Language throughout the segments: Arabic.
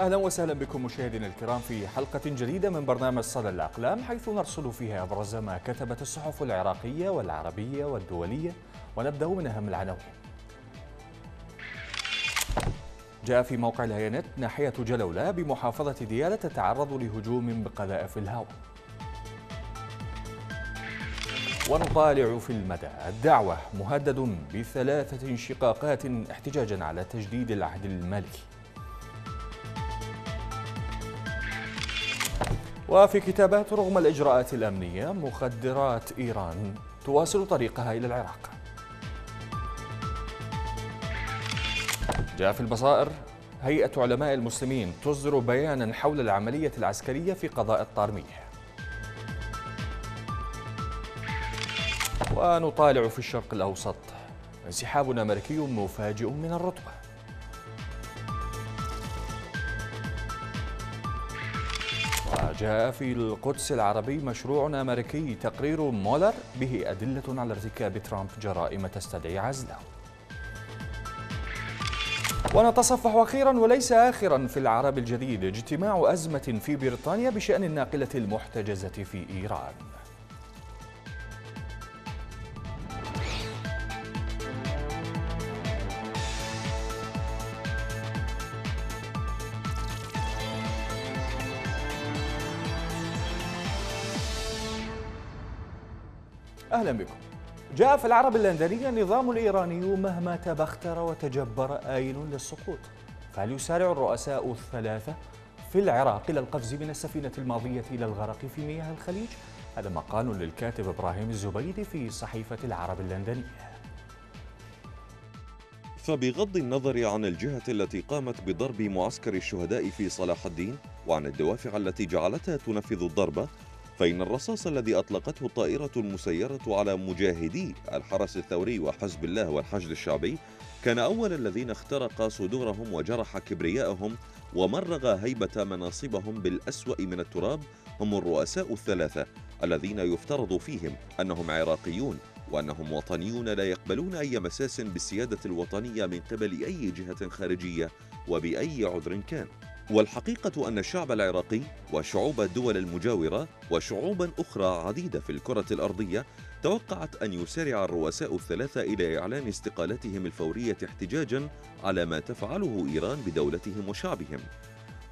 أهلا وسهلا بكم مشاهدينا الكرام في حلقة جديدة من برنامج صدى الأقلام حيث نرصد فيها أبرز ما كتبت الصحف العراقية والعربية والدولية ونبدأ من أهم العناوين. جاء في موقع الهيانت ناحية جلولة بمحافظة دياله تتعرض لهجوم بقذائف الهواء. ونطالع في المدى الدعوة مهدد بثلاثة انشقاقات احتجاجا على تجديد العهد المالكي. وفي كتابات رغم الإجراءات الأمنية مخدرات إيران تواصل طريقها إلى العراق. جاء في البصائر هيئة علماء المسلمين تصدر بيانا حول العملية العسكرية في قضاء الطارمية ونطالع في الشرق الأوسط انسحاب أمريكي مفاجئ من الرتبة. وجاء في القدس العربي مشروع أمريكي تقرير مولر به أدلة على ارتكاب ترامب جرائم تستدعي عزله. ونتصفح أخيرا وليس آخرا في العرب الجديد اجتماع أزمة في بريطانيا بشأن الناقلة المحتجزة في إيران. أهلا بكم. جاء في العرب اللندنية النظام الإيراني مهما تبختر وتجبر آيل للسقوط. فهل يسارع الرؤساء الثلاثة في العراق إلى القفز من السفينة الماضية إلى الغرق في مياه الخليج؟ هذا مقال للكاتب إبراهيم الزبيدي في صحيفة العرب اللندنية. فبغض النظر عن الجهة التي قامت بضرب معسكر الشهداء في صلاح الدين وعن الدوافع التي جعلتها تنفذ الضربة فإن الرصاص الذي أطلقته الطائرة المسيرة على مجاهدي الحرس الثوري وحزب الله والحشد الشعبي كان أول الذين اخترق صدورهم وجرح كبرياءهم ومرغ هيبة مناصبهم بالأسوأ من التراب هم الرؤساء الثلاثة الذين يفترض فيهم أنهم عراقيون وأنهم وطنيون لا يقبلون أي مساس بالسيادة الوطنية من قبل أي جهة خارجية وبأي عذر كان. والحقيقة أن الشعب العراقي وشعوب الدول المجاورة وشعوبا أخرى عديدة في الكرة الأرضية توقعت أن يسارع الرؤساء الثلاثة إلى إعلان استقالتهم الفورية احتجاجا على ما تفعله إيران بدولتهم وشعبهم.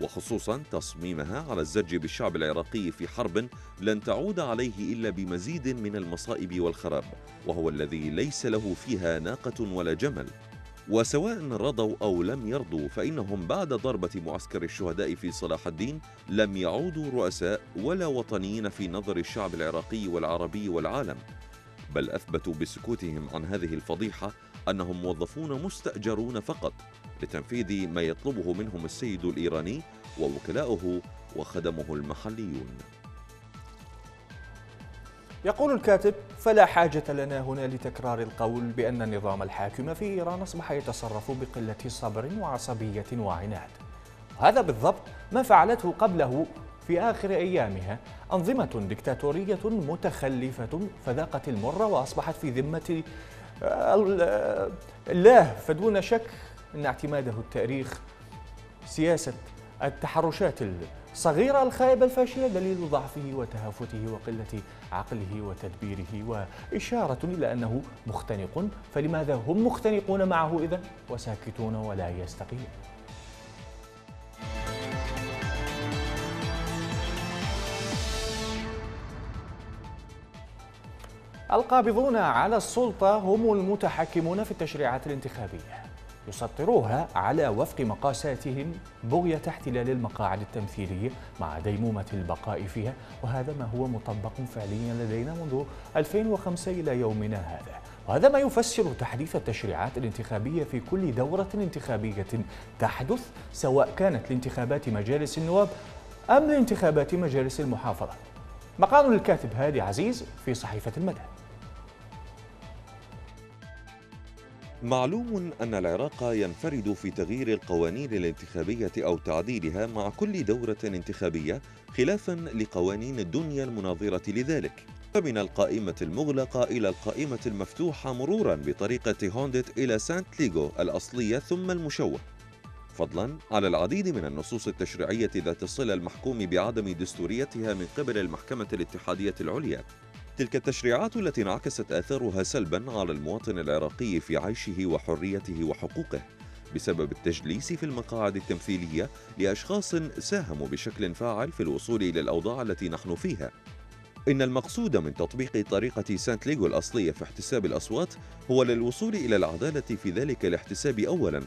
وخصوصا تصميمها على الزج بالشعب العراقي في حرب لن تعود عليه إلا بمزيد من المصائب والخراب وهو الذي ليس له فيها ناقة ولا جمل. وسواء رضوا أو لم يرضوا فإنهم بعد ضربة معسكر الشهداء في صلاح الدين لم يعودوا رؤساء ولا وطنيين في نظر الشعب العراقي والعربي والعالم. بل أثبتوا بسكوتهم عن هذه الفضيحة أنهم موظفون مستأجرون فقط لتنفيذ ما يطلبه منهم السيد الإيراني ووكلاؤه وخدمه المحليون. يقول الكاتب فلا حاجة لنا هنا لتكرار القول بأن النظام الحاكم في إيران أصبح يتصرف بقلة صبر وعصبية وعناد. وهذا بالضبط ما فعلته قبله في آخر أيامها. أنظمة دكتاتورية متخلفة فذاقت المر وأصبحت في ذمة الله. فدون شك أن اعتماده التاريخ سياسة التحرشات الصغيرة الخائبة الفاشلة دليل ضعفه وتهافته وقلة عقله وتدبيره وإشارة إلى أنه مختنق. فلماذا هم مختنقون معه إذا؟ وساكتون ولا يستقيم. القابضون على السلطة هم المتحكمون في التشريعات الانتخابية. يسطروها على وفق مقاساتهم بغية احتلال المقاعد التمثيلية مع ديمومة البقاء فيها وهذا ما هو مطبق فعليا لدينا منذ 2005 إلى يومنا هذا. وهذا ما يفسر تحديث التشريعات الانتخابية في كل دورة انتخابية تحدث سواء كانت لانتخابات مجالس النواب أم لانتخابات مجالس المحافظة. مقال الكاتب هادي عزيز في صحيفة المدى. معلوم أن العراق ينفرد في تغيير القوانين الانتخابية أو تعديلها مع كل دورة انتخابية خلافا لقوانين الدنيا المناظرة لذلك. فمن القائمة المغلقة إلى القائمة المفتوحة مرورا بطريقة هوندت إلى سانت ليغو الأصلية ثم المشوه. فضلا على العديد من النصوص التشريعية ذات الصلة المحكوم بعدم دستوريتها من قبل المحكمة الاتحادية العليا. تلك التشريعات التي انعكست آثارها سلبا على المواطن العراقي في عيشه وحريته وحقوقه بسبب التجليس في المقاعد التمثيلية لأشخاص ساهموا بشكل فاعل في الوصول إلى الأوضاع التي نحن فيها. إن المقصود من تطبيق طريقة سانت ليغو الأصلية في احتساب الأصوات هو للوصول إلى العدالة في ذلك الاحتساب أولاً.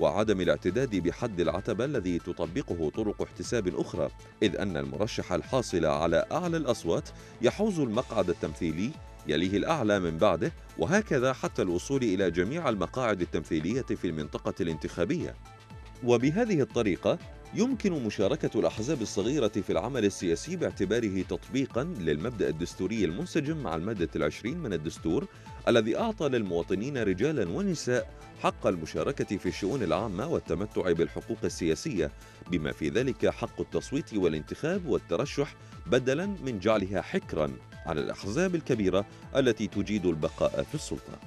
وعدم الاعتداد بحد العتبة الذي تطبقه طرق احتساب أخرى إذ أن المرشح الحاصل على أعلى الأصوات يحوز المقعد التمثيلي يليه الأعلى من بعده وهكذا حتى الوصول إلى جميع المقاعد التمثيلية في المنطقة الانتخابية. وبهذه الطريقة يمكن مشاركة الأحزاب الصغيرة في العمل السياسي باعتباره تطبيقا للمبدأ الدستوري المنسجم مع المادة العشرين من الدستور الذي أعطى للمواطنين رجالا ونساء حق المشاركة في الشؤون العامة والتمتع بالحقوق السياسية بما في ذلك حق التصويت والانتخاب والترشح بدلا من جعلها حكرا على الأحزاب الكبيرة التي تجيد البقاء في السلطة.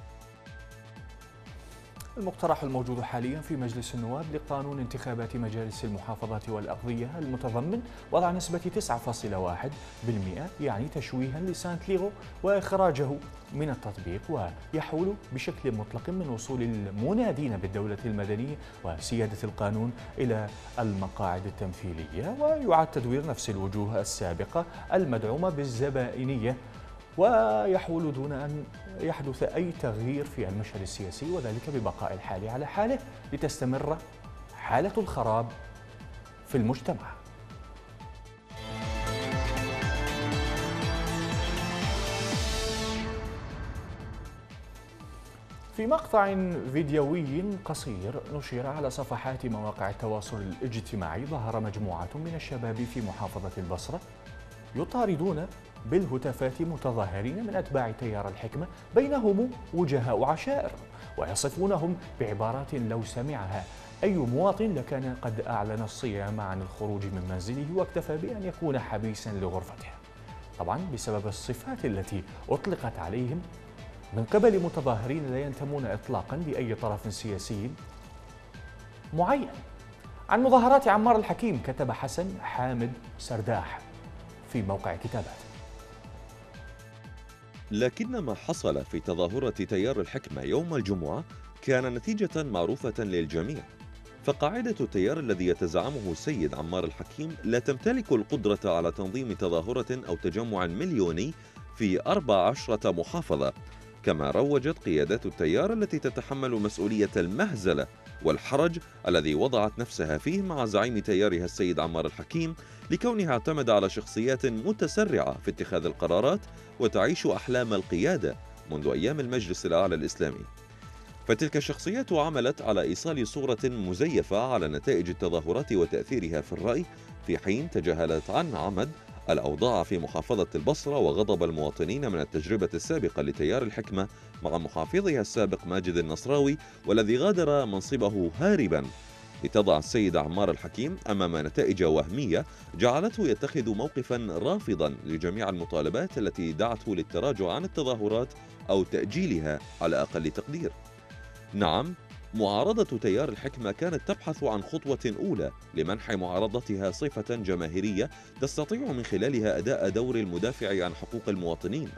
المقترح الموجود حاليا في مجلس النواب لقانون انتخابات مجالس المحافظات والأقضية المتضمن وضع نسبة 9.1% يعني تشويها لسانت ليغو وإخراجه من التطبيق ويحول بشكل مطلق من وصول المنادين بالدولة المدنية وسيادة القانون إلى المقاعد التمثيلية ويعاد تدوير نفس الوجوه السابقة المدعومة بالزبائنية ويحول دون أن يحدث أي تغيير في المشهد السياسي وذلك ببقاء الحال على حاله لتستمر حالة الخراب في المجتمع. في مقطع فيديوي قصير نشر على صفحات مواقع التواصل الاجتماعي ظهر مجموعة من الشباب في محافظة البصرة يطاردون بالهتافات متظاهرين من أتباع تيار الحكمة بينهم وجهاء عشائر ويصفونهم بعبارات لو سمعها. أي مواطن لكان قد أعلن الصيام عن الخروج من منزله واكتفى بأن يكون حبيسا لغرفته. طبعا بسبب الصفات التي أطلقت عليهم. من قبل متظاهرين لا ينتمون إطلاقا لأي طرف سياسي معين. عن مظاهرات عمار الحكيم كتب حسن حامد سرداح. في موقع كتاباته لكن ما حصل في تظاهرة تيار الحكمة يوم الجمعة كان نتيجة معروفة للجميع. فقاعدة التيار الذي يتزعمه السيد عمار الحكيم لا تمتلك القدرة على تنظيم تظاهرة أو تجمع مليوني في 14 محافظة كما روجت قيادات التيار التي تتحمل مسؤولية المهزلة والحرج الذي وضعت نفسها فيه مع زعيم تيارها السيد عمار الحكيم لكونها اعتمد على شخصيات متسرعة في اتخاذ القرارات وتعيش أحلام القيادة منذ أيام المجلس الأعلى الإسلامي. فتلك الشخصيات عملت على إيصال صورة مزيفة على نتائج التظاهرات وتأثيرها في الرأي في حين تجاهلت عن عمد الأوضاع في محافظة البصرة وغضب المواطنين من التجربة السابقة لتيار الحكمة مع محافظها السابق ماجد النصراوي والذي غادر منصبه هاربا. لتضع السيد عمار الحكيم أمام نتائج وهمية جعلته يتخذ موقفا رافضا لجميع المطالبات التي دعته للتراجع عن التظاهرات أو تأجيلها على أقل تقدير. نعم معارضة تيار الحكمة كانت تبحث عن خطوة أولى لمنح معارضتها صفة جماهيرية تستطيع من خلالها أداء دور المدافع عن حقوق المواطنين.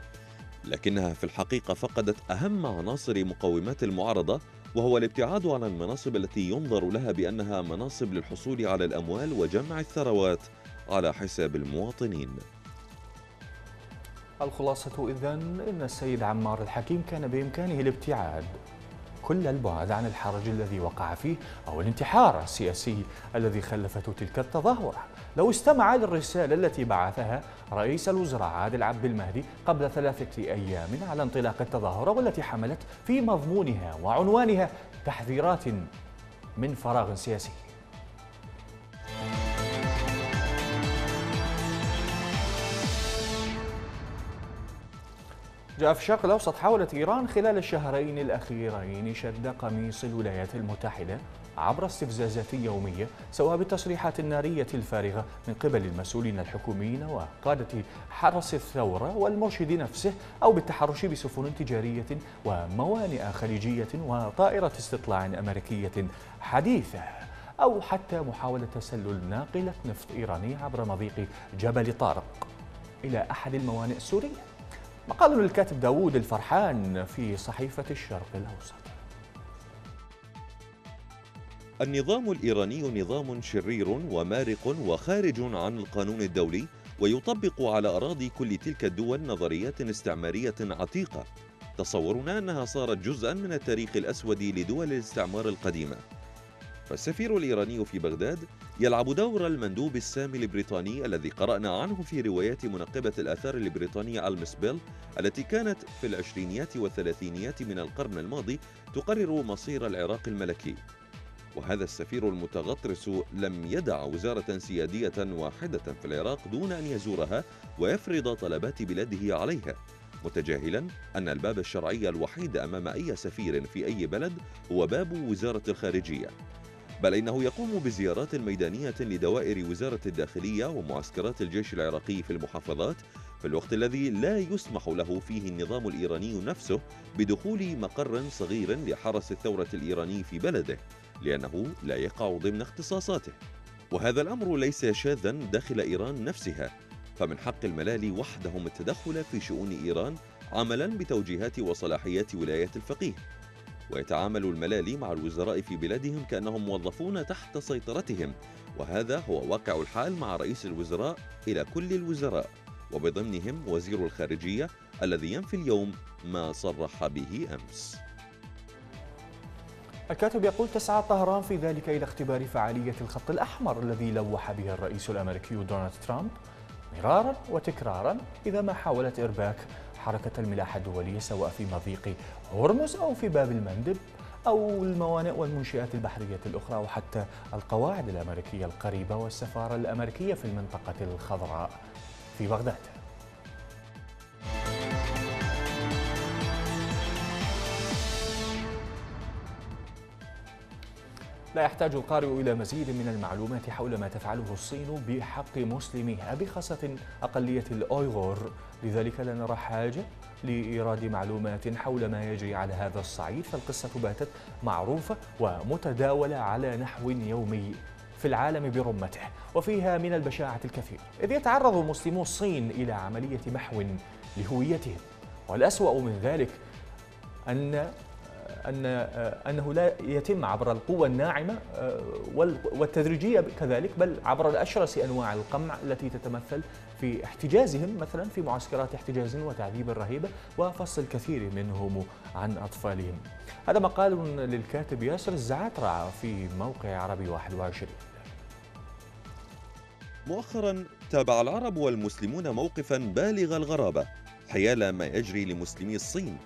لكنها في الحقيقة فقدت أهم عناصر مقومات المعارضة وهو الابتعاد عن المناصب التي ينظر لها بأنها مناصب للحصول على الأموال وجمع الثروات على حساب المواطنين. الخلاصة إذن أن السيد عمار الحكيم كان بإمكانه الابتعاد. كل البعد عن الحرج الذي وقع فيه أو الانتحار السياسي الذي خلفته تلك التظاهرة. لو استمع للرسالة التي بعثها رئيس الوزراء عادل عبد المهدي قبل ثلاثة أيام على انطلاق التظاهرة والتي حملت في مضمونها وعنوانها تحذيرات من فراغ سياسي. جاء في الشرق الأوسط حاولت إيران خلال الشهرين الأخيرين شد قميص الولايات المتحدة عبر استفزازات يومية سواء بالتصريحات النارية الفارغة من قبل المسؤولين الحكوميين وقادة حرس الثورة والمرشد نفسه أو بالتحرش بسفن تجارية وموانئ خليجية وطائرة استطلاع أمريكية حديثة أو حتى محاولة تسلل ناقلة نفط إيرانية عبر مضيق جبل طارق. إلى أحد الموانئ السورية. مقال للكاتب داوود الفرحان في صحيفة الشرق الأوسط. النظام الإيراني نظام شرير ومارق وخارج عن القانون الدولي ويطبق على أراضي كل تلك الدول نظريات استعمارية عتيقة. تصورنا أنها صارت جزءا من التاريخ الأسود لدول الاستعمار القديمة. فالسفير الإيراني في بغداد يلعب دور المندوب السامي البريطاني الذي قرأنا عنه في روايات منقبة الآثار البريطانية المسبيل التي كانت في العشرينيات والثلاثينيات من القرن الماضي تقرر مصير العراق الملكي. وهذا السفير المتغطرس لم يدع وزارة سيادية واحدة في العراق دون أن يزورها ويفرض طلبات بلاده عليها متجاهلا أن الباب الشرعي الوحيد أمام أي سفير في أي بلد هو باب وزارة الخارجية. بل إنه يقوم بزيارات ميدانية لدوائر وزارة الداخلية ومعسكرات الجيش العراقي في المحافظات في الوقت الذي لا يسمح له فيه النظام الإيراني نفسه بدخول مقر صغير لحرس الثورة الإيراني في بلده لأنه لا يقع ضمن اختصاصاته. وهذا الأمر ليس شاذا داخل إيران نفسها. فمن حق الملالي وحدهم التدخل في شؤون إيران عملا بتوجيهات وصلاحيات ولاية الفقيه. ويتعامل الملالي مع الوزراء في بلادهم كأنهم موظفون تحت سيطرتهم. وهذا هو واقع الحال مع رئيس الوزراء إلى كل الوزراء. وبضمنهم وزير الخارجية الذي ينفي اليوم ما صرح به أمس. الكاتب يقول تسعى طهران في ذلك إلى اختبار فعالية الخط الأحمر الذي لوح به الرئيس الأمريكي دونالد ترامب مرارا وتكرارا إذا ما حاولت إرباك حركة الملاحة الدولية سواء في مضيق هرمز أو في باب المندب أو الموانئ والمنشآت البحرية الأخرى وحتى القواعد الأمريكية القريبة والسفارة الأمريكية في المنطقة الخضراء في بغداد. لا يحتاج القارئ إلى مزيد من المعلومات حول ما تفعله الصين بحق مسلميها بخاصة أقلية الأويغور. لذلك لا نرى حاجة لإيراد معلومات حول ما يجري على هذا الصعيد. فالقصة باتت معروفة ومتداولة على نحو يومي في العالم برمته وفيها من البشاعة الكثير. إذ يتعرض مسلمو الصين إلى عملية محو لهويتهم والأسوأ من ذلك أن أن أنه لا يتم عبر القوة الناعمة آه، والتدريجية كذلك بل عبر الأشرس أنواع القمع التي تتمثل في احتجازهم مثلا في معسكرات احتجاز وتعذيب رهيبة وفصل الكثير منهم عن أطفالهم. هذا مقال للكاتب ياسر الزعاترة في موقع عربي 21 مؤخرا تابع العرب والمسلمون موقفا بالغ الغرابة حيال ما يجري لمسلمي الصين.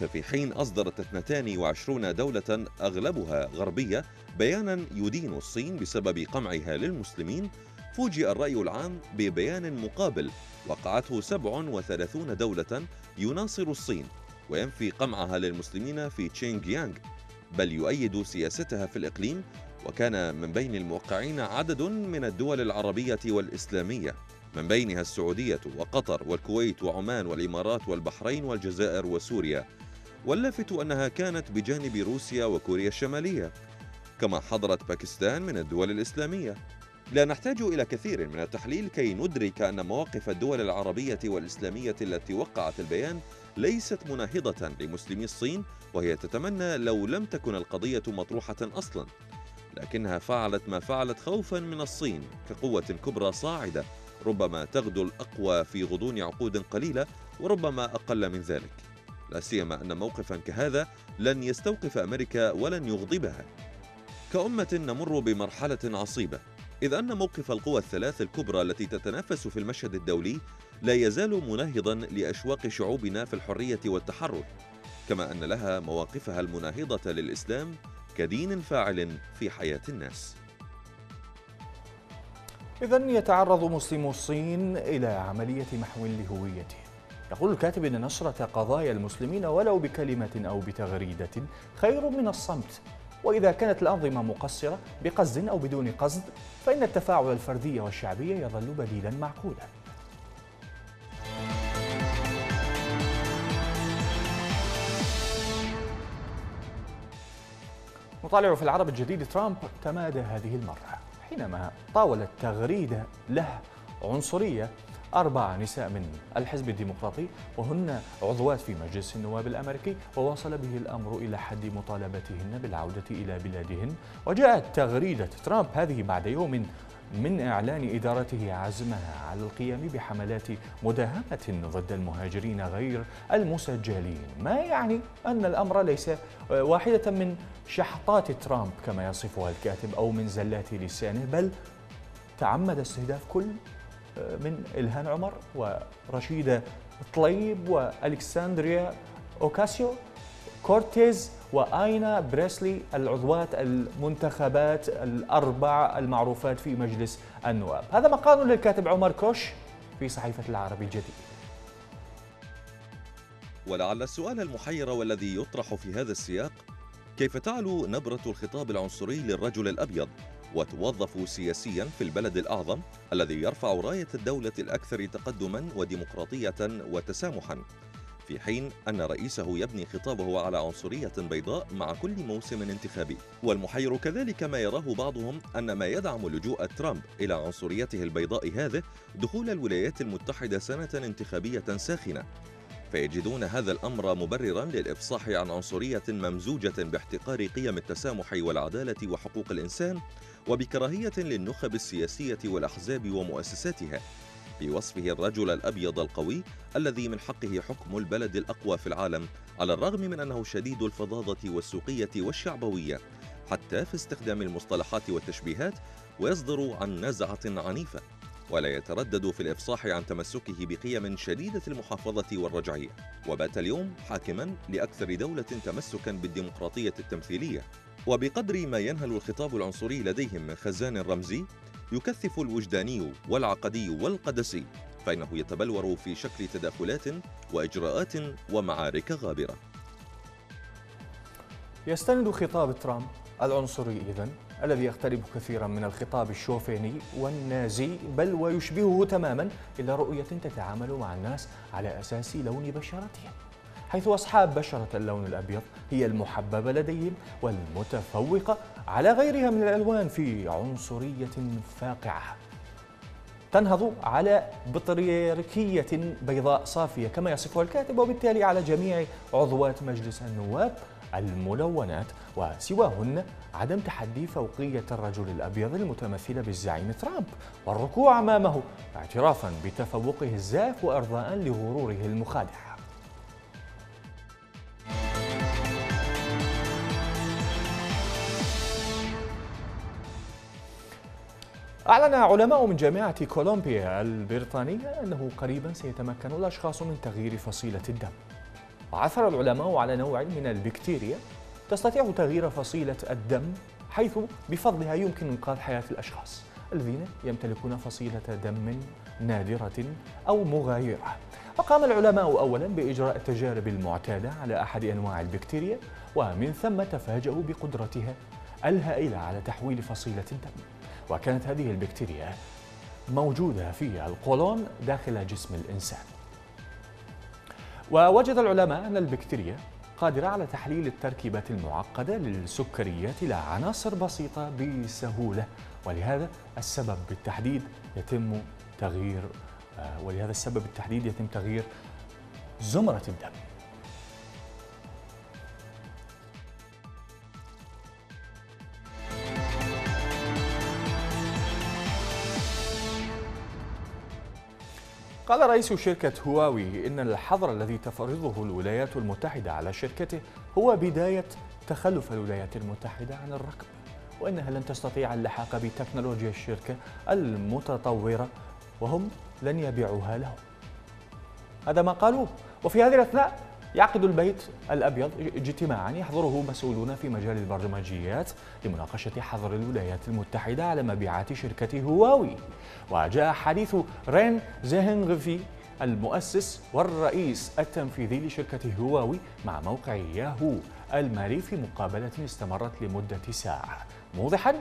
ففي حين أصدرت 22 دولة أغلبها غربية بيانا يدين الصين بسبب قمعها للمسلمين. فوجئ الرأي العام ببيان مقابل. وقعته 37 دولة يناصر الصين وينفي قمعها للمسلمين في تشينغ يانغ بل يؤيد سياستها في الإقليم. وكان من بين الموقعين عدد من الدول العربية والإسلامية من بينها السعودية وقطر والكويت وعمان والإمارات والبحرين والجزائر وسوريا. واللافت أنها كانت بجانب روسيا وكوريا الشمالية كما حضرت باكستان من الدول الإسلامية. لا نحتاج إلى كثير من التحليل كي ندرك أن مواقف الدول العربية والإسلامية التي وقعت البيان ليست مناهضة لمسلمي الصين وهي تتمنى لو لم تكن القضية مطروحة أصلا. لكنها فعلت ما فعلت خوفا من الصين كقوة كبرى صاعدة ربما تغدو الأقوى في غضون عقود قليلة وربما أقل من ذلك. لا سيما أن موقفا كهذا لن يستوقف أمريكا ولن يغضبها. كأمة نمر بمرحلة عصيبة إذ أن موقف القوى الثلاث الكبرى التي تتنافس في المشهد الدولي لا يزال مناهضا لأشواق شعوبنا في الحرية والتحرر كما أن لها مواقفها المناهضة للإسلام كدين فاعل في حياة الناس. إذا يتعرض مسلمو الصين إلى عملية محو لهويتهم يقول الكاتب أن نشرة قضايا المسلمين ولو بكلمة أو بتغريدة خير من الصمت. وإذا كانت الأنظمة مقصرة بقصد أو بدون قصد فإن التفاعل الفردي والشعبي يظل بديلا معقولا. مطالع في العرب الجديد ترامب تمادى هذه المرة حينما طاولت تغريدة له عنصرية أربع نساء من الحزب الديمقراطي وهن عضوات في مجلس النواب الأمريكي ووصل به الأمر إلى حد مطالبتهن بالعودة إلى بلادهن. وجاءت تغريدة ترامب هذه بعد يوم من إعلان إدارته عزمها على القيام بحملات مداهمة ضد المهاجرين غير المسجلين. ما يعني أن الأمر ليس واحدة من شطحات ترامب كما يصفها الكاتب أو من زلات لسانه بل تعمد استهداف كل من إلهان عمر ورشيدة طليب وألكسندريا أوكاسيو كورتيز وآيانا بريسلي العضوات المنتخبات الأربع المعروفات في مجلس النواب. هذا مقال للكاتب عمر كوش في صحيفة العربي الجديد. ولعل السؤال المحير والذي يطرح في هذا السياق كيف تعلو نبرة الخطاب العنصري للرجل الأبيض؟ وتوظف سياسيا في البلد الأعظم الذي يرفع راية الدولة الأكثر تقدما وديمقراطية وتسامحا. في حين أن رئيسه يبني خطابه على عنصرية بيضاء مع كل موسم انتخابي. والمحير كذلك ما يراه بعضهم أن ما يدعم لجوء ترامب إلى عنصريته البيضاء هذه دخول الولايات المتحدة سنة انتخابية ساخنة. فيجدون هذا الأمر مبررا للإفصاح عن عنصرية ممزوجة باحتقار قيم التسامح والعدالة وحقوق الإنسان وبكراهية للنخب السياسية والأحزاب ومؤسساتها. بوصفه الرجل الأبيض القوي الذي من حقه حكم البلد الأقوى في العالم على الرغم من أنه شديد الفظاظة والسوقية والشعبوية حتى في استخدام المصطلحات والتشبيهات ويصدر عن نزعة عنيفة. ولا يتردد في الإفصاح عن تمسكه بقيم شديدة المحافظة والرجعية وبات اليوم حاكما لأكثر دولة تمسكا بالديمقراطية التمثيلية. وبقدر ما ينهل الخطاب العنصري لديهم من خزان رمزي يكثف الوجداني والعقدي والقدسي فإنه يتبلور في شكل تداخلات وإجراءات ومعارك غابرة. يستند خطاب ترامب العنصري إذن الذي يقترب كثيرا من الخطاب الشوفيني والنازي بل ويشبهه تماما إلى رؤية تتعامل مع الناس على أساس لون بشرتهم حيث أصحاب بشرة اللون الأبيض هي المحببة لديهم والمتفوقة على غيرها من الألوان في عنصرية فاقعة. تنهض على بطريركية بيضاء صافية كما يصفها الكاتب وبالتالي على جميع عضوات مجلس النواب الملونات وسواهن عدم تحدي فوقية الرجل الأبيض المتمثلة بالزعيم ترامب. والركوع أمامه اعترافا بتفوقه الزاف وإرضاء لغروره المخادع أعلن علماء من جامعة كولومبيا البريطانية أنه قريبا سيتمكن الأشخاص من تغيير فصيلة الدم. وعثر العلماء على نوع من البكتيريا تستطيع تغيير فصيلة الدم حيث بفضلها يمكن إنقاذ حياة الأشخاص الذين يمتلكون فصيلة دم نادرة أو مغايرة. فقام العلماء أولا بإجراء التجارب المعتادة على أحد أنواع البكتيريا ومن ثم تفاجأوا بقدرتها الهائلة على تحويل فصيلة الدم. وكانت هذه البكتيريا موجودة في القولون داخل جسم الإنسان. ووجد العلماء أن البكتيريا قادرة على تحليل التركيبات المعقدة للسكريات إلى عناصر بسيطة بسهولة ولهذا السبب بالتحديد يتم تغيير آه، ولهذا السبب بالتحديد يتم تغيير زمرة الدم. قال رئيس شركة هواوي إن الحظر الذي تفرضه الولايات المتحدة على شركته هو بداية تخلف الولايات المتحدة عن الركب وإنها لن تستطيع اللحاق بتكنولوجيا الشركة المتطورة وهم لن يبيعوها لهم. هذا ما قالوه وفي هذه الأثناء يعقد البيت الأبيض اجتماعا يحضره مسؤولون في مجال البرمجيات لمناقشة حظر الولايات المتحدة على مبيعات شركة هواوي. وجاء حديث رين زيهنغفي المؤسس والرئيس التنفيذي لشركة هواوي مع موقع ياهو المالي في مقابلة استمرت لمدة ساعة. موضحا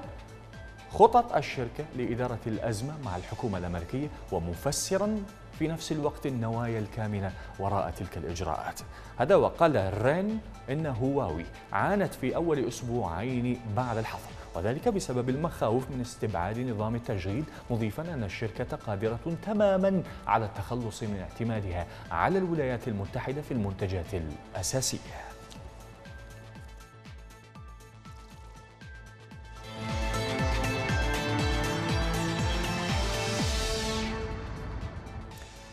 خطط الشركة لإدارة الأزمة مع الحكومة الأمريكية ومفسرا في نفس الوقت النوايا الكامنة وراء تلك الإجراءات. هذا وقال رين إن هواوي عانت في أول أسبوعين بعد الحظر وذلك بسبب المخاوف من استبعاد نظام التشغيل مضيفا أن الشركة قادرة تماما على التخلص من اعتمادها على الولايات المتحدة في المنتجات الأساسية.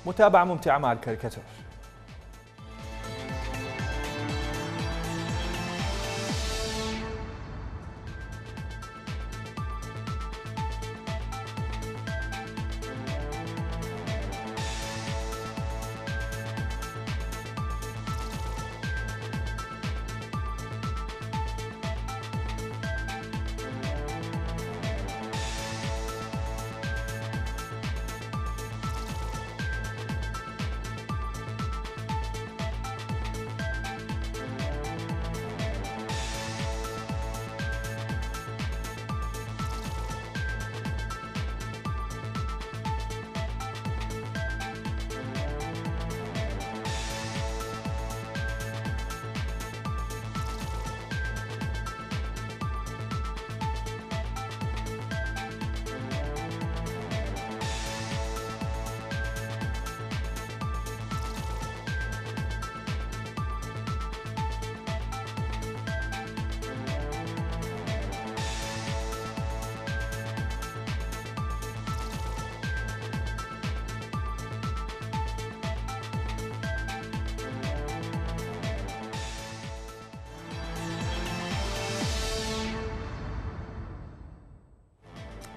متابعة ممتعة مع الكاريكاتور.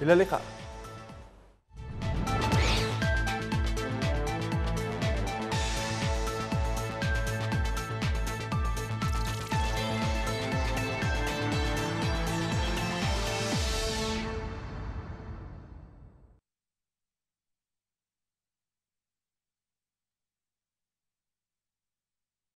إلى اللقاء